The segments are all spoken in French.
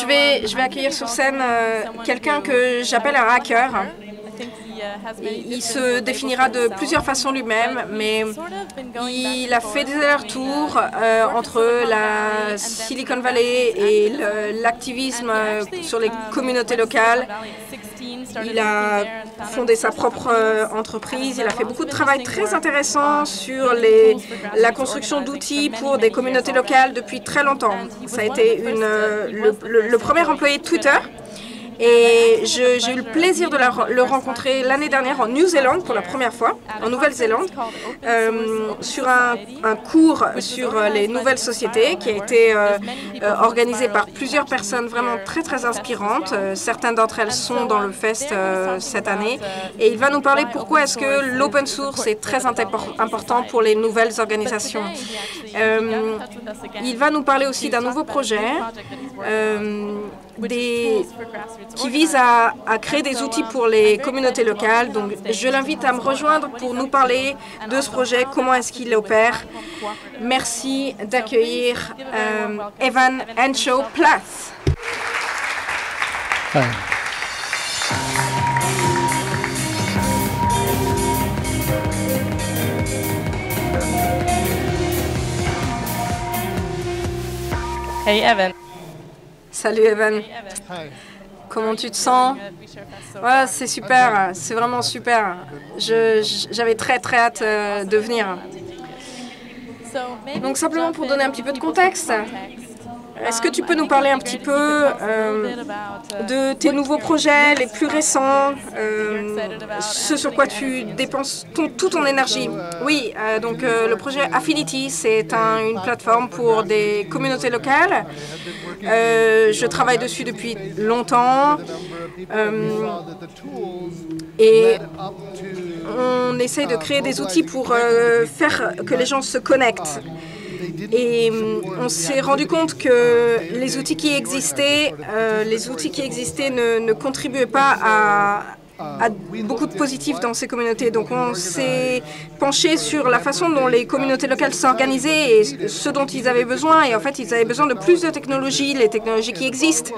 je vais, accueillir sur scène euh, quelqu'un que j'appelle un hacker. Il se définira de plusieurs façons lui-même, mais il a fait des allers-retours euh, entre la Silicon Valley et l'activisme euh, sur les communautés locales. Il a fondé sa propre euh, entreprise. Il a fait beaucoup de travail très intéressant sur les, la construction d'outils pour des communautés locales depuis très longtemps. Ça a été une, le premier employé de Twitter. Et j'ai eu le plaisir de le rencontrer l'année dernière en Nouvelle-Zélande pour la première fois, en Nouvelle-Zélande, euh, sur un, cours sur les nouvelles sociétés qui a été euh, euh, organisé par plusieurs personnes vraiment très très inspirantes. certaines d'entre elles sont dans le fest cette année. Et il va nous parler pourquoi est-ce que l'open source est très important pour les nouvelles organisations. il va nous parler aussi d'un nouveau projet des, qui vise à, créer des outils pour les communautés locales. Donc, je l'invite à me rejoindre pour nous parler de ce projet, comment est-ce qu'il opère. Merci d'accueillir euh, Evan Encho Plath. Hey Evan. Salut Evan. Comment tu te sens? Ouais, C'est super, c'est vraiment super. J'avais très très hâte euh, de venir. Donc simplement pour donner un petit peu de contexte, est-ce que tu peux nous parler un petit peu euh, de tes nouveaux projets, les plus récents, euh, ce sur quoi tu dépenses toute ton énergie? Oui, euh, donc le projet Affinity, c'est une plateforme pour des communautés locales. je travaille dessus depuis longtemps et on essaye de créer des outils pour faire que les gens se connectent. Et hum, on s'est rendu compte que les outils qui existaient, euh, les outils qui existaient ne, contribuaient pas à, beaucoup de positifs dans ces communautés. Donc on s'est penché sur la façon dont les communautés locales s'organisaient et ce dont ils avaient besoin. Et en fait, ils avaient besoin de plus de technologies, les technologies qui existent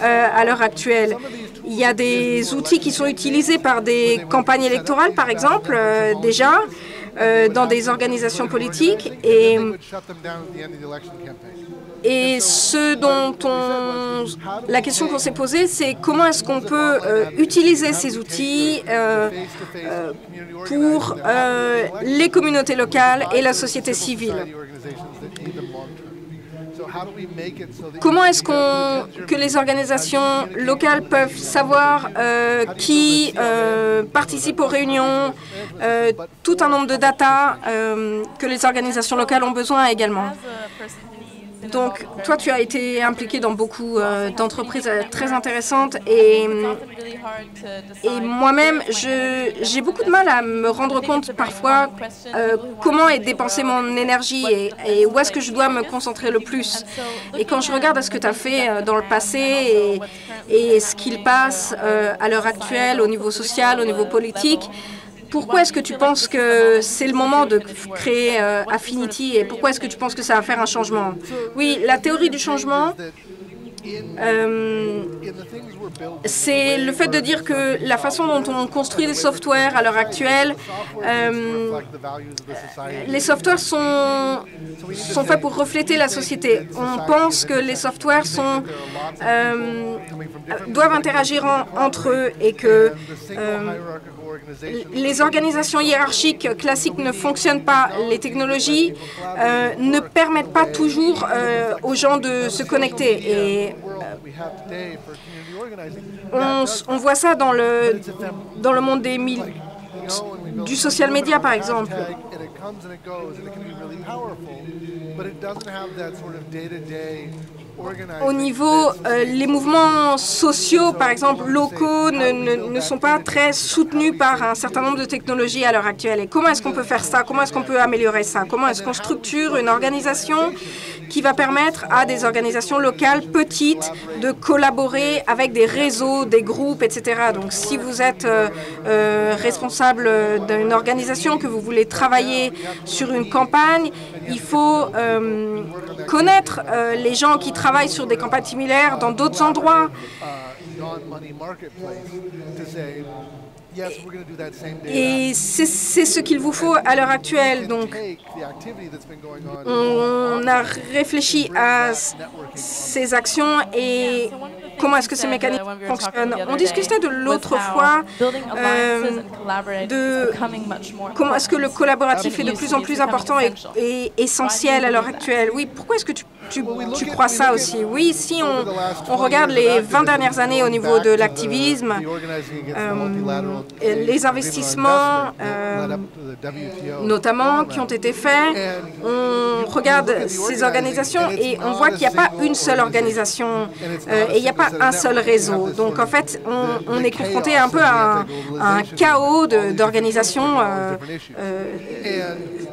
euh, à l'heure actuelle. Il y a des outils qui sont utilisés par des campagnes électorales, par exemple, euh, déjà. Euh, dans des organisations politiques et, ce dont on, la question qu'on s'est posée, c'est comment est-ce qu'on peut euh, utiliser ces outils euh, pour les communautés locales et la société civile. Comment est-ce que les organisations locales peuvent savoir euh, qui euh, participe aux réunions, euh, tout un nombre de data que les organisations locales ont besoin également. Donc, toi, tu as été impliqué dans beaucoup d'entreprises très intéressantes et, et moi-même, j'ai beaucoup de mal à me rendre compte parfois euh, comment est dépensée mon énergie et, où est-ce que je dois me concentrer le plus. Et quand je regarde à ce que tu as fait dans le passé et, et ce qu'il passe à l'heure actuelle au niveau social, au niveau politique, pourquoi est-ce que tu penses que c'est le moment de créer euh, Affinity et pourquoi est-ce que tu penses que ça va faire un changement? Oui, la théorie du changement, euh, c'est le fait de dire que la façon dont on construit les softwares à l'heure actuelle, euh, les softwares sont, faits pour refléter la société. On pense que les softwares sont, doivent interagir entre eux et que les organisations hiérarchiques classiques ne fonctionnent pas. Les technologies euh, ne permettent pas toujours euh, aux gens de se connecter. Et euh, on, voit ça dans le, dans le monde des du social media, par exemple au niveau, euh, les mouvements sociaux, par exemple locaux, ne, sont pas très soutenus par un certain nombre de technologies à l'heure actuelle. Et comment est-ce qu'on peut faire ça? Comment est-ce qu'on peut améliorer ça? Comment est-ce qu'on structure une organisation qui va permettre à des organisations locales petites de collaborer avec des réseaux, des groupes, etc. Donc si vous êtes euh, euh, responsable d'une organisation, que vous voulez travailler sur une campagne, il faut connaître les gens qui travaillent travaillent sur des campagnes similaires dans d'autres endroits. Et c'est ce qu'il vous faut à l'heure actuelle. Donc, on a réfléchi à ces actions et comment est-ce que ces mécanismes fonctionnent. On discutait de l'autre fois euh, de comment est-ce que le collaboratif est de plus en plus important et, et essentiel à l'heure actuelle? Oui, pourquoi est-ce que tu tu, crois ça aussi? Oui, si on, regarde les 20 dernières années au niveau de l'activisme, euh, les investissements, euh, notamment, qui ont été faits, on regarde ces organisations et on voit qu'il n'y a pas une seule organisation euh, et il n'y a pas un seul réseau. Donc, en fait, on, est confronté un peu à un, chaos d'organisations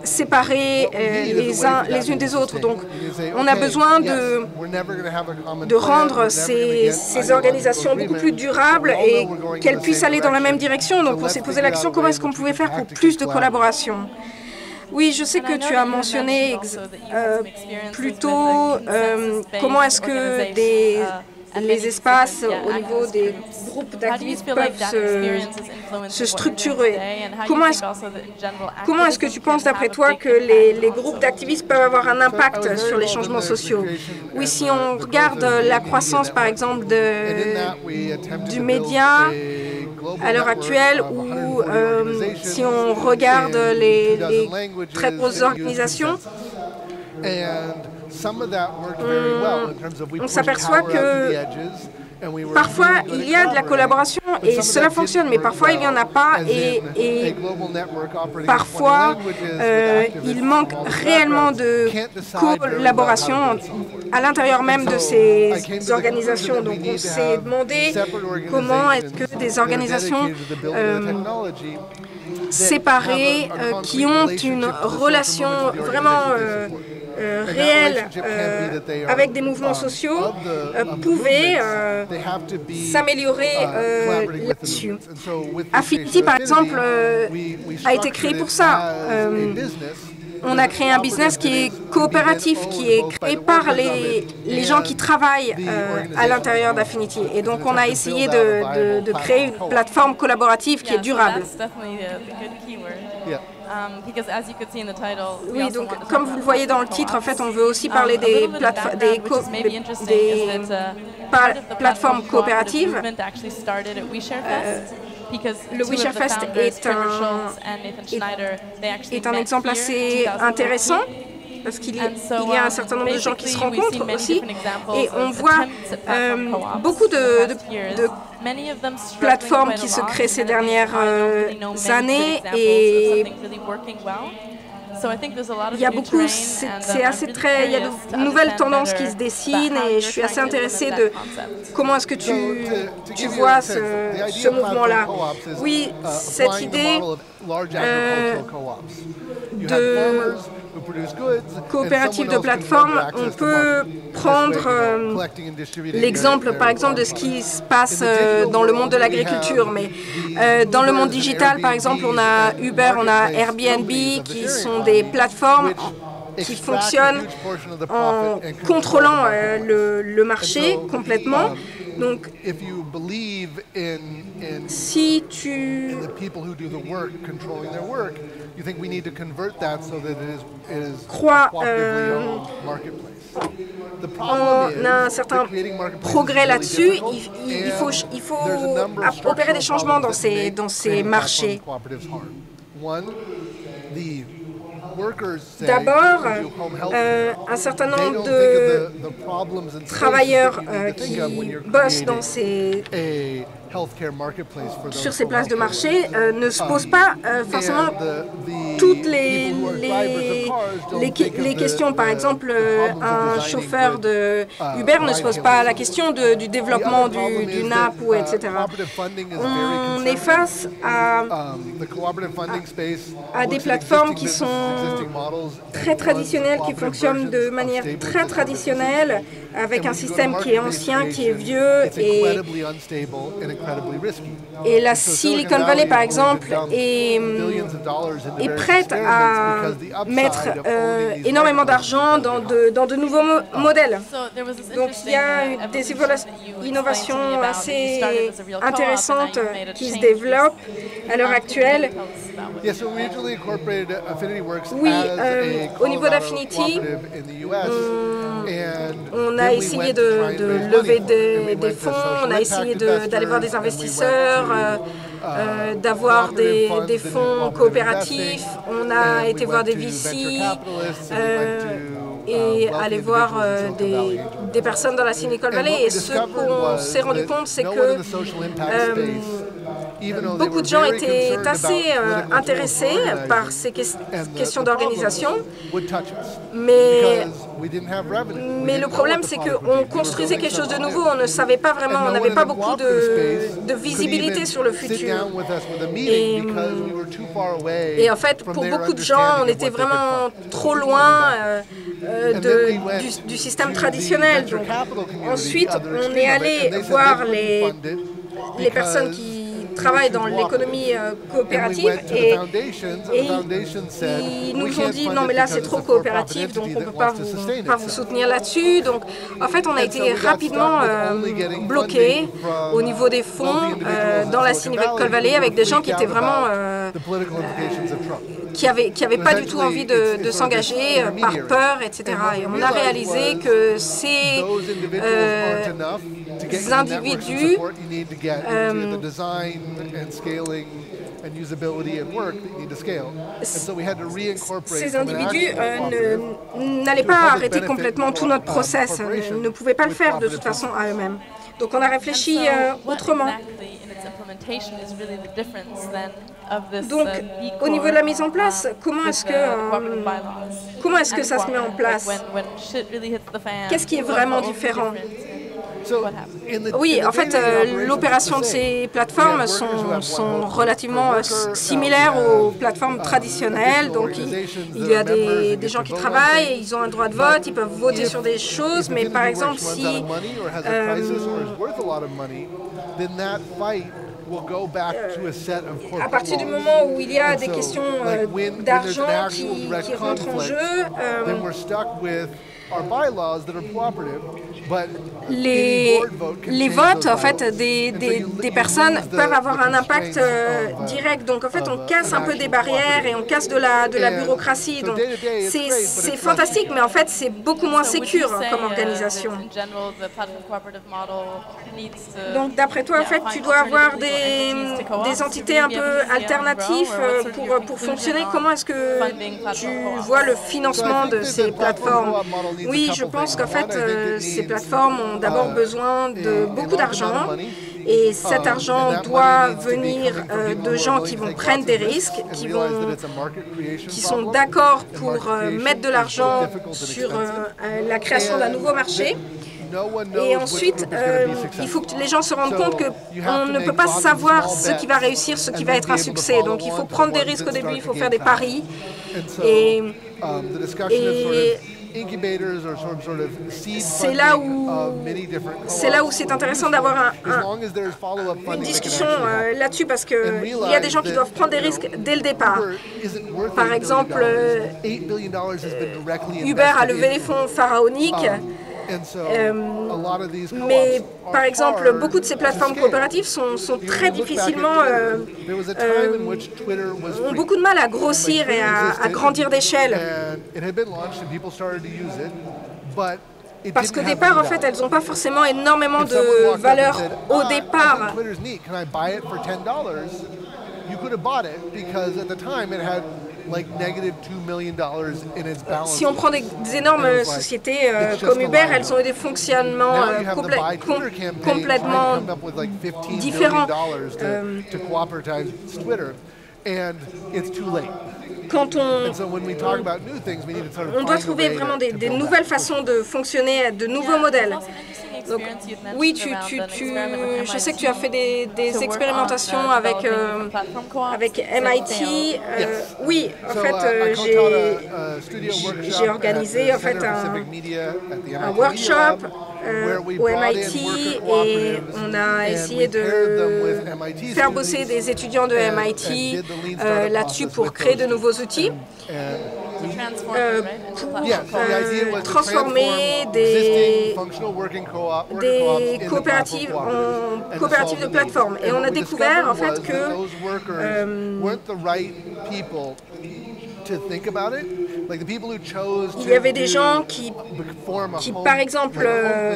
séparées les, uns, les unes des autres. Donc, on a besoin de, de rendre ces, ces organisations beaucoup plus durables et qu'elles puissent aller dans la même direction. Donc on s'est posé la question comment est-ce qu'on pouvait faire pour plus de collaboration? Oui, je sais que tu as mentionné euh, plutôt euh, comment est-ce que des les espaces au niveau des groupes d'activistes peuvent se, structurer? Comment est-ce comment est que tu penses, d'après toi, que les, les groupes d'activistes peuvent avoir un impact sur les changements sociaux? Oui, si on regarde la croissance, par exemple, de, du média à l'heure actuelle, ou euh, si on regarde les, les très grosses organisations, on s'aperçoit que Parfois, il y a de la collaboration et cela fonctionne, mais parfois, il n'y en a pas et, parfois, euh, il manque réellement de collaboration à l'intérieur même de ces organisations. Donc, on s'est demandé comment est-ce que des organisations euh, séparées euh, qui ont une relation vraiment euh, euh, avec des mouvements sociaux pouvaient s'améliorer là-dessus. Affinity, par exemple, a été créé pour ça on a créé un business qui est coopératif, qui est créé par les, les gens qui travaillent à l'intérieur d'Affinity. Et donc, on a essayé de, de, créer une plateforme collaborative qui est durable. Oui, donc comme vous le voyez dans le titre, en fait, on veut aussi parler um, des, des, des plateformes coopératives. Euh, le WeShareFest est un, est un exemple assez intéressant parce qu'il y, a un um, certain nombre de gens qui se rencontrent aussi. Et on voit euh, beaucoup de, de, plateformes qui se créent ces dernières euh, années et il y a beaucoup, c'est assez très, il y a de nouvelles tendances qui se dessinent et je suis assez intéressée de comment est-ce que tu, tu vois ce, ce mouvement-là. Oui, cette idée euh, de coopérative de plateforme, on peut prendre euh, l'exemple, par exemple, de ce qui se passe euh, dans le monde de l'agriculture. Mais euh, dans le monde digital, par exemple, on a Uber, on a Airbnb, qui sont des plateformes qui fonctionnent en contrôlant le, le marché complètement. Donc, si tu crois euh, on a un certain progrès là-dessus. Il, faut, il faut opérer des changements dans ces, dans ces marchés. D'abord, euh, un certain nombre de travailleurs euh, qui bossent dans ces sur ces places de marché euh, ne se posent pas euh, forcément toutes les, les, questions. Par exemple, un chauffeur de Uber ne se pose pas la question du développement du, NAP ou etc. On est face à, à, des plateformes qui sont très traditionnelles, qui fonctionnent de manière très traditionnelle, personnel avec un système qui est ancien, qui est vieux et Et la Silicon Valley, par exemple, est, est prête à mettre euh, énormément d'argent dans de, dans de nouveaux modèles. Donc il y a des innovations assez intéressantes qui se développent à l'heure actuelle. Oui, euh, au niveau d'Affinity, on, a essayé de, de lever des, des, fonds, on a essayé d'aller voir des investisseurs, euh, euh, d'avoir des, des, fonds coopératifs, on a été voir des VC et aller voir des, des, personnes dans la Silicon Valley. Et ce qu'on s'est rendu compte, c'est que Beaucoup de gens étaient assez euh, intéressés par ces questions d'organisation, mais, mais le problème c'est qu'on construisait quelque chose de nouveau, on ne savait pas vraiment, on n'avait pas beaucoup de, visibilité sur le futur. Et, et, en fait, pour beaucoup de gens, on était vraiment trop loin euh, euh, de, du, du, système traditionnel. Donc, ensuite, on est allé voir les, les personnes qui travaillent dans l'économie euh, coopérative et, ils nous ont dit non mais là c'est trop coopératif donc on ne peut pas vous, pas vous soutenir là-dessus. Donc en fait on a été rapidement euh, bloqué au niveau des fonds euh, dans la Silicon Valley avec des gens qui étaient vraiment qui n'avaient qui avait pas du tout envie de, de s'engager par peur, etc. Et on a réalisé que ces individus ces individus n'allaient pas arrêter complètement tout notre process, ils ne pouvaient pas le faire de toute façon à eux-mêmes. Donc on a réfléchi euh, autrement. Donc, au niveau de la mise en place, comment est-ce que, euh, comment est-ce que ça se met en place? Qu'est-ce qui est vraiment différent? Oui, en fait, euh, l'opération de ces plateformes sont, sont relativement euh, similaires aux plateformes traditionnelles. Donc, il, y a des, des, gens qui travaillent, ils ont un droit de vote, ils peuvent voter sur des choses, mais par exemple, si euh, à partir du moment où il y a des questions d'argent qui, qui, rentrent en jeu, les, votes en fait, des, des, personnes peuvent avoir un impact euh, direct. Donc en fait, on casse un peu des barrières et on casse de la, de la bureaucratie. Donc c'est fantastique, mais en fait, c'est beaucoup moins sécure comme organisation. Donc d'après toi, en fait, tu dois avoir des, des entités un peu alternatives euh, pour, pour fonctionner. Comment est-ce que tu vois le financement de ces plateformes? Oui, je pense qu'en fait, euh, ces plateformes ont d'abord besoin de beaucoup d'argent et cet argent doit venir euh, de gens qui vont prendre des risques, qui, vont, qui sont d'accord pour euh, mettre de l'argent sur euh, la création d'un nouveau marché. Et ensuite, il faut que les gens se rendent compte qu'on ne peut pas savoir ce qui va réussir, ce qui va être un succès. Donc il faut prendre des risques au début, il faut faire des paris. Et, et c'est là où c'est là où c'est intéressant d'avoir un, une discussion euh, là-dessus parce qu'il y a des gens qui doivent prendre des risques dès le départ. Par exemple, euh, Uber a levé les fonds pharaoniques. Euh, mais par exemple, beaucoup de ces plateformes coopératives sont, sont très difficilement, euh, euh, ont beaucoup de mal à grossir et à, à grandir d'échelle. Parce qu'au départ, en fait, elles n'ont pas forcément énormément de valeur au départ. Si on prend des, énormes sociétés euh, comme Uber, elles ont eu des fonctionnements euh, complètement différents. Euh, quand on, on doit trouver vraiment des, des nouvelles façons de fonctionner, de nouveaux modèles. Donc, oui, tu, tu, tu, je sais que tu as fait des, des expérimentations avec, euh, avec MIT. Euh, oui, en fait, uh, euh, j'ai uh, j'ai organisé at en fait un, workshop euh, au MIT et on a and essayé de faire students bosser des étudiants de MIT euh, là-dessus pour créer de nouveaux outils. Euh, pour euh, to transformer transform des, coopératives en de plateforme. Et on a découvert, en fait, que, that those workers euh, weren't the right people to think about it. Like the people who chose Il y avait des gens qui qui, par exemple, euh,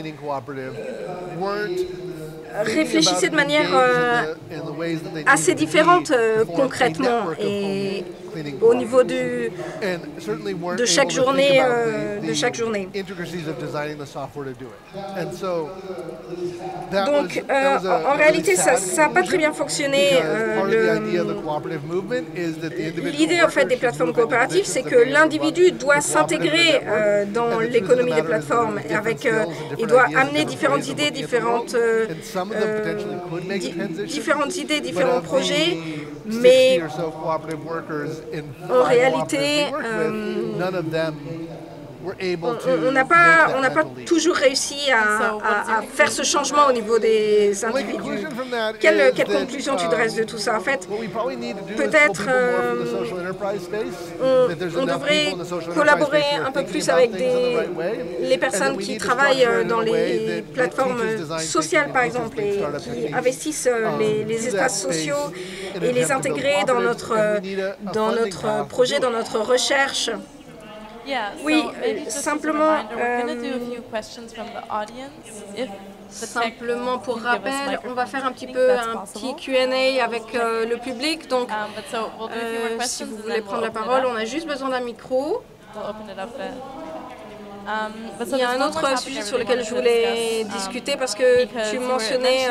réfléchissaient de manière euh, assez différente euh, concrètement et au niveau du, de chaque journée, euh, de chaque journée. Donc, euh, en réalité, ça n'a pas très bien fonctionné. euh, L'idée en fait des plateformes coopératives, c'est que l'individu doit s'intégrer dans l'économie des plateformes avec, il doit amener différentes idées, différentes, différentes idées, différents projets, 60 mais or so cooperative workers in en réalité, euh, on n'a pas, on n'a pas toujours réussi à, à- à faire ce changement au niveau des individus. Quelle, conclusion tu dresses de tout ça En fait, peut-être euh, social enterprise space. on, devrait collaborer un peu plus avec des, les and personnes qui travaillent euh, dans les plateformes sociales, par and exemple, et qui investissent euh, um, les, les espaces sociaux et les intégrer dans notre, dans notre projet, dans notre recherche. Oui, euh, simplement, euh, Simplement pour rappel, on va faire un petit peu un petit Q&A avec euh, le public. Donc, euh, si vous voulez prendre la parole, on a juste besoin d'un micro. Il y a un autre sujet sur lequel je voulais discuter parce que tu mentionnais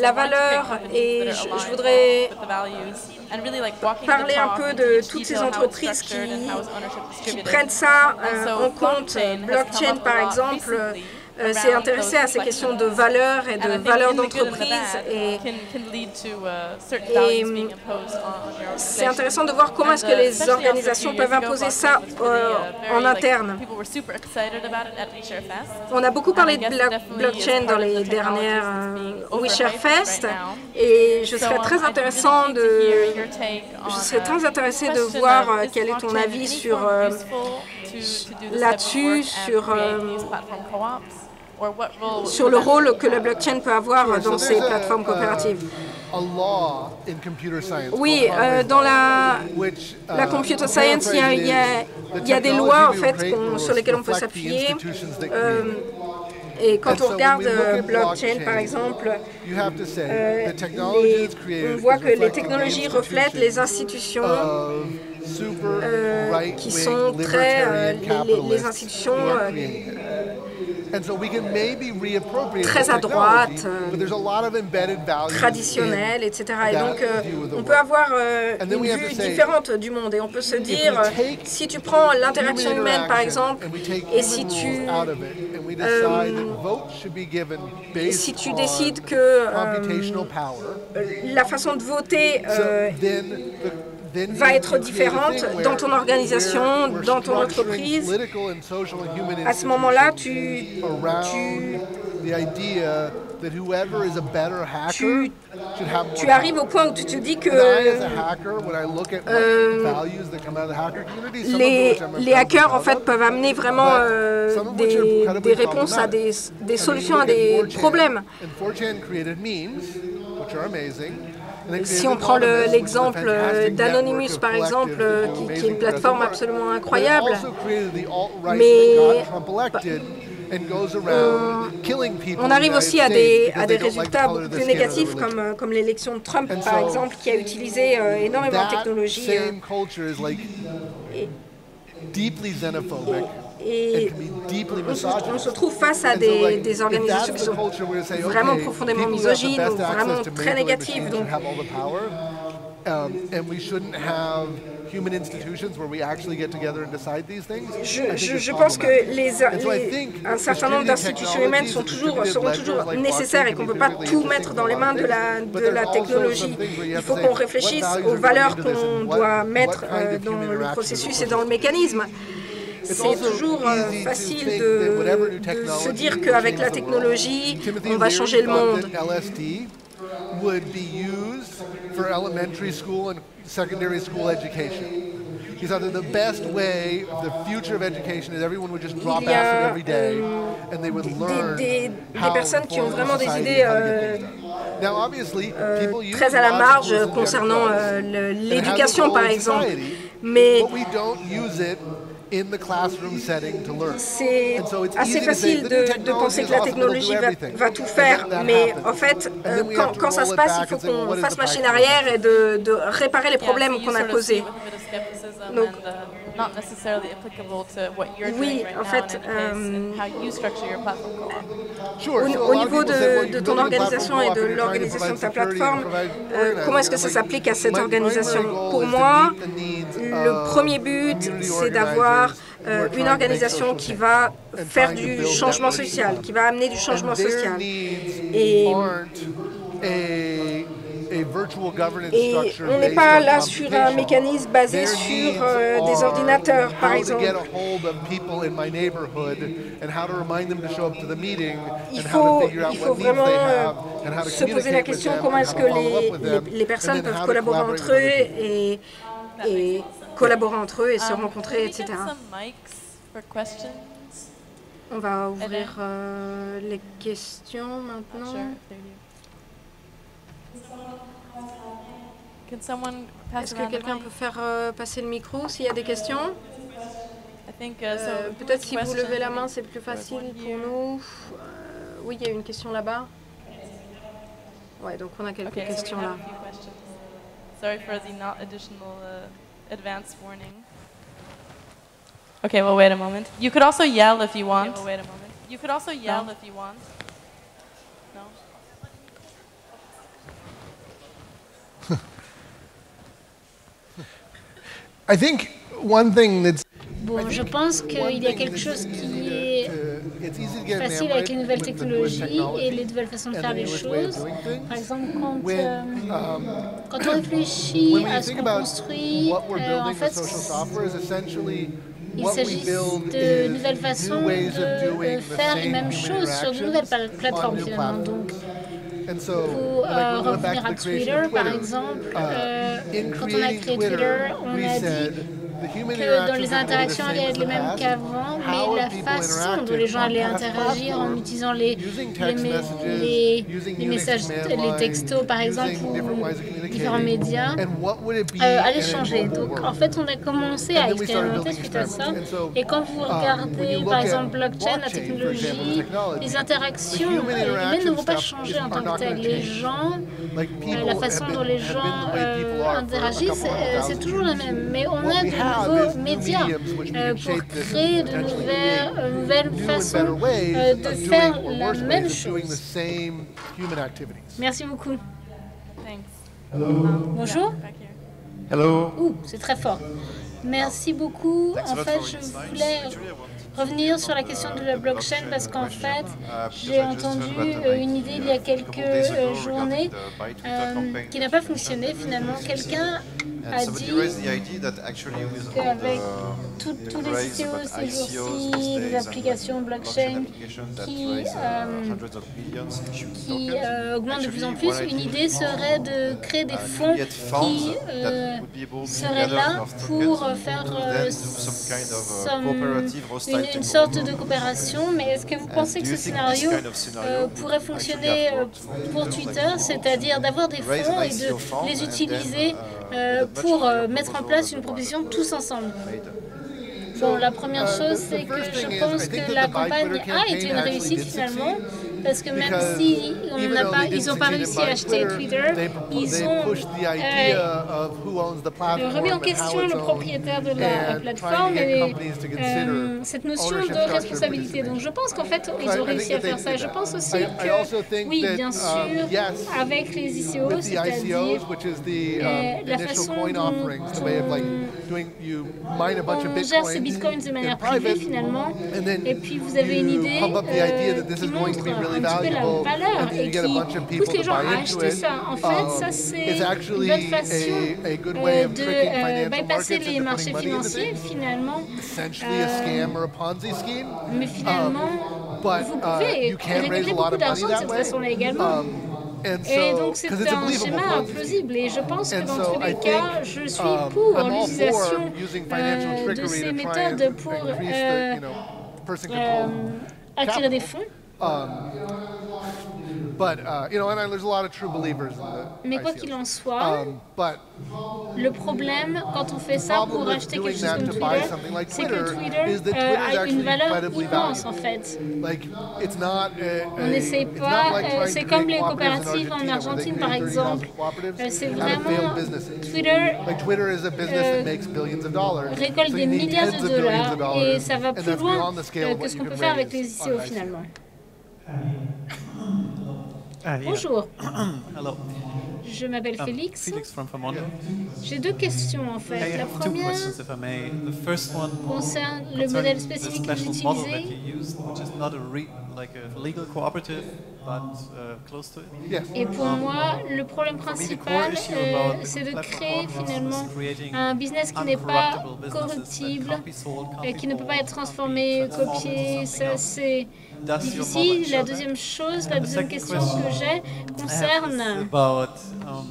la valeur et je, je voudrais parler un peu de toutes ces entreprises qui, qui prennent ça euh, en compte. Blockchain, par exemple, euh, s'est intéressé à ces questions de valeur et de valeur d'entreprise. Et, et c'est intéressant de voir comment est-ce que les organisations peuvent imposer ça euh, en interne. On a beaucoup parlé de blo- blockchain dans les dernières euh, WeShareFest et je serais très intéressant de, je serais très intéressée de voir euh, quel est ton avis sur euh, là-dessus, sur euh, sur le rôle que le blockchain peut avoir dans ces plateformes uh, coopératives. a law in computer science Oui, euh, dans la, which, la uh, computer science, il y a, il y a- the il y a des lois en we fait sur lesquelles on peut s'appuyer. Euh, et quand And on regarde we look euh, blockchain, par exemple, You have to say euh, the technology les- that's created on voit que les technologies reflètent les institutions euh, qui sont très euh, les- institutions très à droite, euh, but there's a lot of embedded values traditionnelles, in etc. Et donc, euh, on peut avoir euh, une vue différente du monde. Et on peut se dire, euh, si tu prends l'interaction humaine, par exemple, et si tu, euh, si tu décides que la façon de voter va être différente dans ton organisation, dans ton entreprise. À ce moment-là, tu, tu, Tu- arrives au point où tu te dis que Euh, les, les hackers, en fait, peuvent amener vraiment euh, des, des réponses à des, des solutions à des at 4chan, problèmes. And 4chan created memes, which are amazing. and they Si on prend l'exemple euh, d'Anonymous, par exemple, euh, qui, qui est une plateforme absolument incroyable, Mais- on arrive aussi à des, à des résultats beaucoup plus négatifs, comme, euh, comme l'élection de Trump, par exemple, qui a utilisé euh, énormément de technologies. euh, et- et on se, on misogynist. se trouve face à des, organisations qui sont vraiment profondément misogynes vraiment très négatives. Donc, um, Je, pense que les, un certain nombre d'institutions humaines sont toujours, seront toujours nécessaires et qu'on ne peut pas tout mettre dans les mains de la, de la technologie. Il faut qu'on réfléchisse aux valeurs qu'on doit mettre euh, dans le processus et dans le mécanisme. C'est toujours euh, facile de, de se dire qu'avec la technologie, on va changer le monde. LSD would be used for elementary school and secondary school education. He thought that the best way of the future of education is everyone would just drop Il y a, acid every day euh, and they would des- learn des- des how personnes qui ont vraiment des idées, euh. Now, obviously, people use très à la marge concernant euh, l'éducation, par exemple. society, Mais but we don't use it in the classroom setting to learn. c'est And so it's assez easy to say facile de, penser que la technologie va, tout faire, mais happens. en fait, euh, quand, have to quand ça se passe, back il faut qu'on fasse the machine arrière et de, de réparer les problèmes Yeah, so you qu'on a causés. Donc, uh, not necessarily applicable to what you're Oui, doing right en now fait, and in the case euh, and how you structure your platform Cola. Sure, Au, so niveau de, ton organisation et de l'organisation de ta plateforme, euh, comment est-ce que ça s'applique à cette organisation? Pour is to moi, le premier but, c'est d'avoir euh, une organisation social qui change va faire du changement that social, qui va amener du changement social. Et- Et on n'est pas là sur un mécanisme basé sur euh, des ordinateurs, par exemple. get a hold of people in my neighborhood and how to remind them to show up to the meeting Il and how faut, to figure out il faut vraiment they euh, se poser la question comment est-ce how que les, les, les personnes peuvent collaborer collaborate entre eux et, collaborer entre eux et se Um, rencontrer, etc. get some mics for questions? On va ouvrir euh, les questions maintenant. sure if they're you. Can someone pass Est-ce que quelqu'un peut faire euh, passer le micro s'il y a des questions? I think uh. Euh, Peut-être si vous levez la questions? main, c'est plus facile pour nous. Euh, oui, il y a une question là-bas. Ouais, donc on a quelques Okay, questions là. a few questions. Sorry for the not additional uh, advance warning. Okay, well, wait a moment. You could also yell if you want. wait a moment. You could also yell if you want. No? I think one thing that's Bon, je pense qu'il y a quelque chose qui est facile avec les nouvelles technologies et les nouvelles façons de faire les choses. Par exemple, quand, euh, quand on réfléchit à ce qu'on construit, euh, en fait, il s'agit de nouvelles façons de, de faire les mêmes choses sur de nouvelles pla- plateformes finalement. Donc, pour euh, revenir à Twitter, par exemple, euh, quand on a créé Twitter, on a dit que dans les interactions allaient être les mêmes qu'avant, mais la façon dont les gens allaient interagir en utilisant les, les, mé- les, les messages, les textos par exemple, ou différents médias, euh, allait changer. Donc en fait, on a commencé à expérimenter suite à ça. Et quand vous regardez par exemple blockchain, la technologie, les interactions euh, humaines ne vont pas changer en tant que telles. Les gens, euh, la façon dont les gens euh, interagissent, euh, c'est toujours la même. Mais on a nouveaux médias euh, pour créer de nouvelles, euh, nouvelles façons euh, de faire la même chose. Merci beaucoup. Thanks. Bonjour. Hello. Ouh, c'est très fort. Merci beaucoup. En fait, je voulais revenir sur la question de la blockchain parce qu'en fait, j'ai entendu euh, une idée il y a quelques euh, journées euh, qui n'a pas fonctionné finalement. Quelqu'un a dit qu'avec tous les CTO ces jours-ci, les applications blockchain qui, euh, qui euh, augmentent de plus en plus, une idée serait de créer des fonds qui euh, seraient là pour euh, faire euh, some- une, une sorte de coopération. Mais est-ce que vous pensez que ce scénario euh, pourrait fonctionner euh, pour Twitter, c'est-à-dire d'avoir des fonds et de les utiliser euh, pour euh, mettre en place une proposition tous ensemble. Bon, la première chose, c'est que je pense que la campagne a été une réussite finalement. Parce que même si on n'a pas, ils n'ont pas réussi à acheter Twitter, ils ont euh, remis en question le propriétaire de la plateforme et euh, cette notion de responsabilité. Donc je pense qu'en fait, ils ont réussi à faire ça. Je pense aussi que, oui, bien um, sûr, avec les ICO, c'est-à-dire euh, la façon dont on gère ces bitcoins de manière privée finalement, et puis vous avez une idée euh, qui montre un petit peu la valeur et qui pousse les gens à acheter ça? En fait, um, ça c'est une bonne façon euh, de euh, bypasser les marchés financiers finalement. Mais finalement, um, vous pouvez récolter beaucoup d'argent de cette façon-là également. Um, et donc c'est un schéma plausible et je pense que dans tous les cas, je suis pour l'utilisation euh, de ces méthodes pour euh, euh, attirer des fonds. Um, mais quoi qu'il en soit, um, le problème quand on fait ça pour acheter quelque chose comme Twitter, c'est que Twitter euh, a une valeur immense en fait. On n'essaie pas, euh, c'est comme les coopératives en Argentine par exemple. Euh, c'est vraiment Twitter récolte des milliards de dollars et ça va plus loin que ce qu'on peut faire avec les ICO finalement. Ah, Bonjour. Hello. Je m'appelle um, Félix. J'ai deux questions en fait. La première concerne le modèle spécifique utilisez. Et pour moi, le problème principal, euh, c'est de créer finalement un business qui n'est pas corruptible, et qui ne peut pas être transformé, copié. Ça, c'est difficile. La deuxième chose, la deuxième question que j'ai concerne um,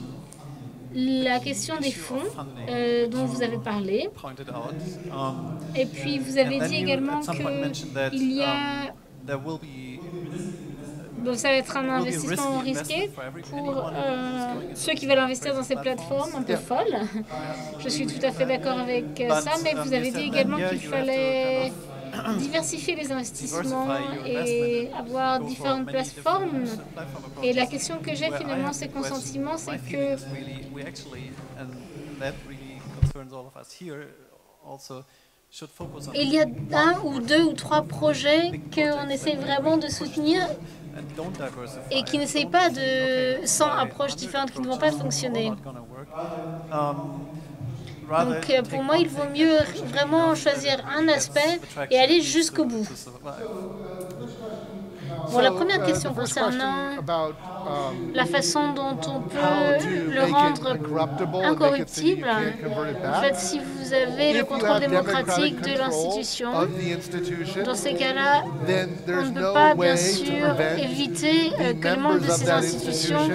la question des fonds euh, dont vous avez parlé. Um, Et puis vous avez dit également qu'il y a donc ça va être un investissement risqué pour euh, ceux qui veulent investir dans ces plateformes un peu folles. Je suis tout à fait d'accord avec euh, ça, mais vous avez dit également qu'il fallait diversifier les investissements et avoir différentes plateformes. Et la question que j'ai finalement, c'est qu'en sentiment, c'est que il y a un ou deux ou trois projets qu'on essaie vraiment de soutenir et qui n'essayent pas de 100 approches différentes qui ne vont pas fonctionner. Donc euh, pour moi, il vaut mieux vraiment choisir un aspect et aller jusqu'au bout. Bon, la première question concernant la façon dont on peut le rendre incorruptible, en fait, si vous avez le contrôle démocratique de l'institution, dans ces cas-là, on ne peut pas, bien sûr, éviter euh, que le membres de ces institutions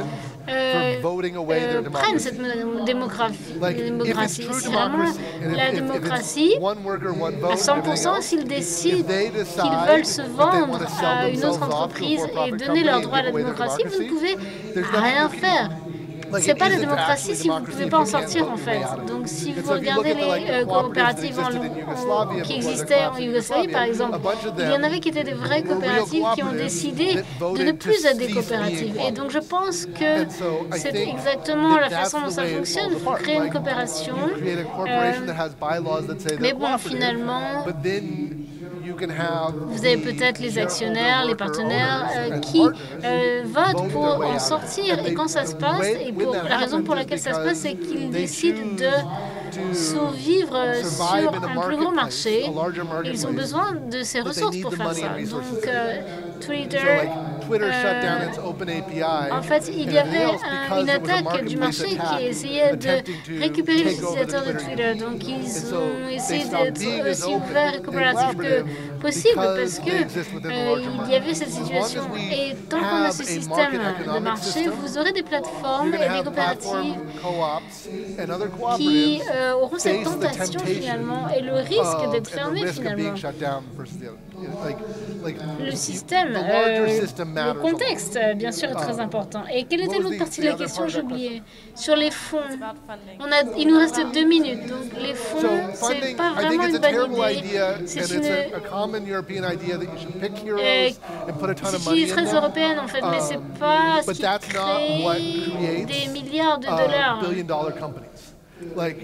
euh, euh, prennent cette démographie. démocratie. C'est vraiment la démocratie à 100% s'ils décident qu'ils veulent se vendre à une autre entreprise et donner leur droit à la démocratie, vous ne pouvez rien faire. C'est pas la démocratie si vous ne pouvez pas en sortir en fait. Donc si vous regardez les euh, coopératives qui existaient en Yougoslavie par exemple, il y en avait qui étaient des vraies coopératives qui ont décidé de ne plus être des coopératives. Et donc je pense que c'est exactement la façon dont ça fonctionne. Il faut créer une coopération. Euh, mais bon, finalement, vous avez peut-être les actionnaires, les partenaires euh, qui euh, votent pour en sortir. Et quand ça se passe, et pour, la raison pour laquelle ça se passe, c'est qu'ils décident de survivre sur un plus grand marché. Ils ont besoin de ces ressources pour faire ça. Donc, euh, Twitter euh, en fait, il y avait une attaque du marché qui essayait de récupérer les utilisateurs de Twitter. Donc, ils ont essayé d'être aussi ouverts et coopératifs que possible parce que euh, il y avait cette situation. Et tant qu'on a ce système de marché, vous aurez des plateformes et des coopératives qui euh, auront cette tentation finalement et le risque d'être fermées finalement. Le système, le contexte, bien sûr, est très important. Et quelle était l'autre partie de la question? J'ai oublié. Sur les fonds, on a, il nous reste deux minutes. Donc les fonds, c'est pas vraiment une bonne idée. C'est une common European idea that you should pick heroes and put a ton of money in très européenne en fait, mais c'est um, pas ce qui crée des milliards de dollars. billion dollar companies. Like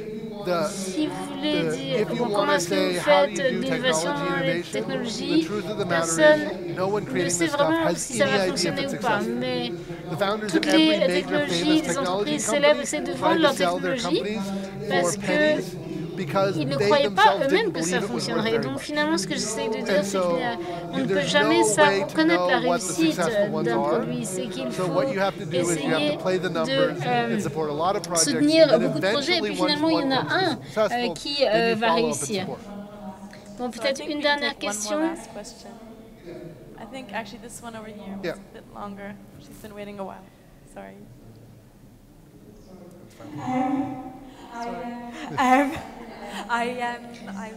the, si vous voulez the, dire bon, comment est-ce que vous faites l'innovation et technologie, personne ne sait vraiment si ça va fonctionner ou pas. Mais toutes les technologies, les entreprises célèbres essaient de vendre leurs technologies parce que ils ne croyaient pas eux-mêmes que ça fonctionnerait. Donc finalement, ce que j'essaie de dire, c'est qu'on ne peut jamais connaître la réussite d'un produit. C'est qu'il faut essayer de euh, soutenir beaucoup de projets et puis finalement, il y en a un euh, qui euh, va réussir. Bon, peut-être une dernière question. I think actually this one over here was a bit longer. She's been waiting a while. Sorry. Um, um,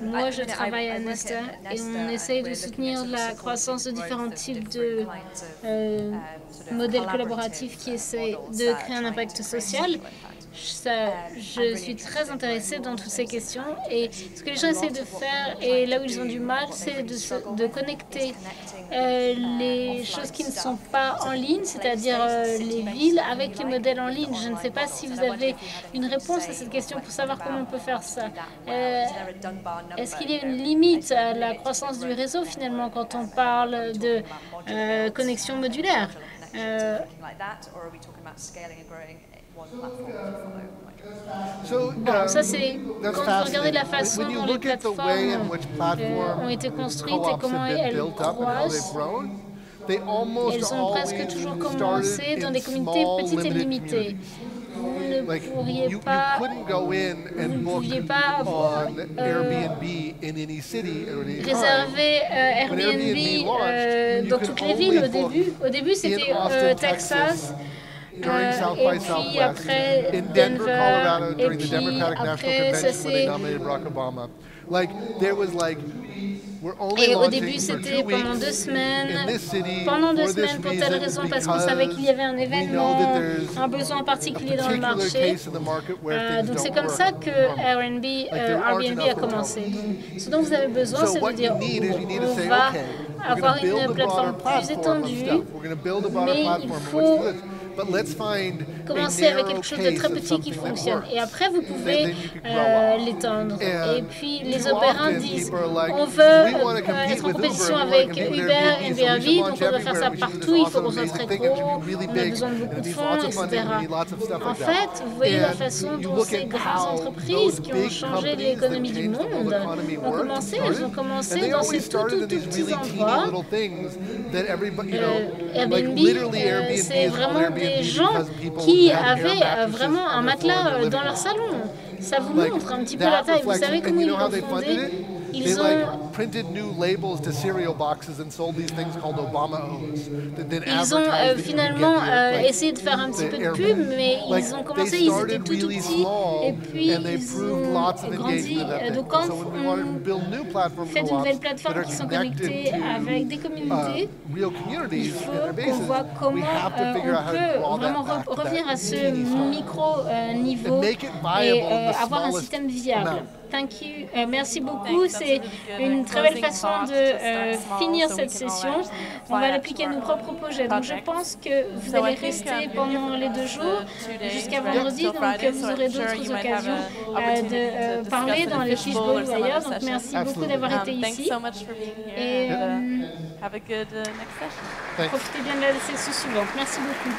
moi, je travaille à Nesta et on essaye de soutenir la croissance de différents types de euh, modèles collaboratifs qui essaient de créer un impact social je suis très intéressée dans toutes ces questions et ce que les gens essaient de faire et là où ils ont du mal, c'est de, de, connecter euh, les choses qui ne sont pas en ligne, c'est-à-dire euh, les villes, avec les modèles en ligne. Je ne sais pas si vous avez une réponse à cette question pour savoir comment on peut faire ça. Euh, est-ce qu'il y a une limite à la croissance du réseau finalement quand on parle de connexion modulaire? Bon, ça c'est quand vous regardez la façon dont les plateformes euh, ont été construites et comment elles croissent. Elles ont presque toujours commencé dans des communautés petites et limitées. Vous ne pourriez pas, vous ne pouviez pas euh, réserver euh, Airbnb euh, dans toutes les villes au début. Au début, c'était euh, Texas, during South by Southwest, in Denver, Colorado, during the Democratic National Convention when they nominated Barack Obama. Like, there was like Et au début, c'était pendant deux semaines, pendant deux semaines pour telle raison, parce qu'on savait qu'il y avait un événement, un besoin particulier dans le marché. Euh, donc c'est comme ça que Airbnb, euh, Airbnb a commencé. Donc, ce dont vous avez besoin, c'est de dire, on va avoir une plateforme plus étendue, mais il faut Commencez avec quelque chose de très petit qui fonctionne. Et après, vous pouvez euh, l'étendre. Et puis, les opérants disent, on veut euh, être en compétition avec Uber et Airbnb, donc on doit faire ça partout, il faut qu'on soit très gros, on a besoin de beaucoup de fonds, etc. En fait, vous voyez la façon dont ces grandes entreprises qui ont changé l'économie du monde ont commencé. Elles ont commencé dans ces tout, tout, tout petits endroits. Euh, Airbnb, c'est vraiment des des gens qui avaient euh, vraiment un matelas euh, dans leur salon. Ça vous montre un petit peu la taille. Vous savez comment ils l'ont fondé ils ont printed new labels to cereal boxes and sold these things called Obama O's. Ils ont euh, finalement euh, essayé de faire un petit peu de pub, mais ils ont commencé, ils étaient tout tout petits, et puis ils ont grandi. Euh, donc quand on fait de nouvelles plateformes qui sont connectées avec des communautés, uh, il faut qu'on voit comment on peut vraiment revenir à ce micro-niveau et avoir un système viable. Thank you. Euh, merci beaucoup. C'est une très belle façon de euh, finir cette session. On va l'appliquer à nos propres projets. Donc, je pense que vous allez rester pendant les deux jours jusqu'à vendredi. Donc, vous aurez d'autres occasions euh, de parler dans les fiches ou ailleurs. Donc, merci beaucoup d'avoir été ici. Et profitez bien de la session suivante. Merci beaucoup.